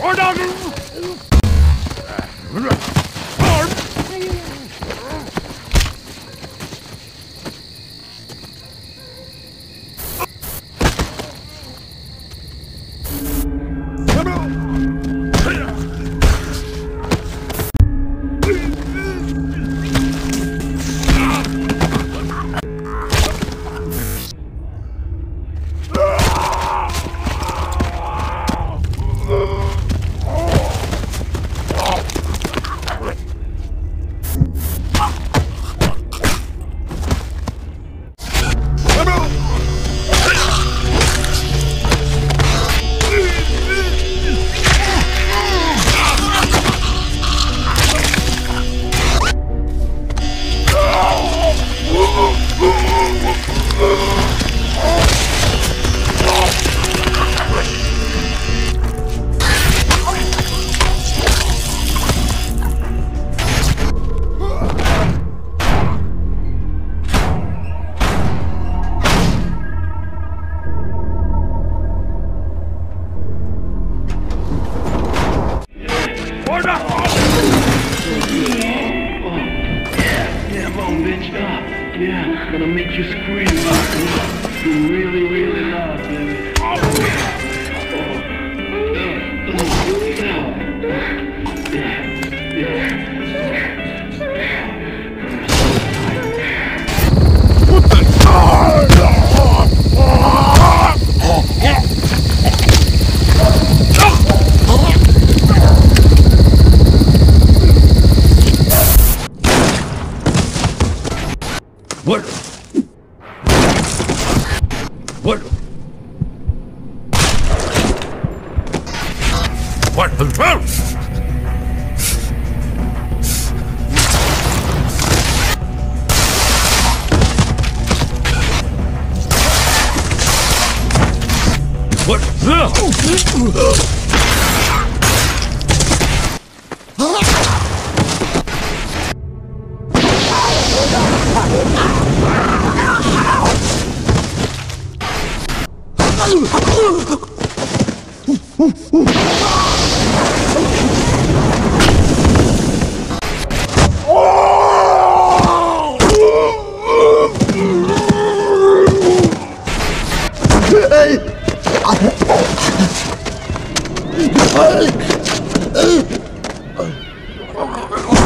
come Uh, yeah, gonna make you scream. You really, really loud, baby. What? What the truth? What? No! Oh, my God.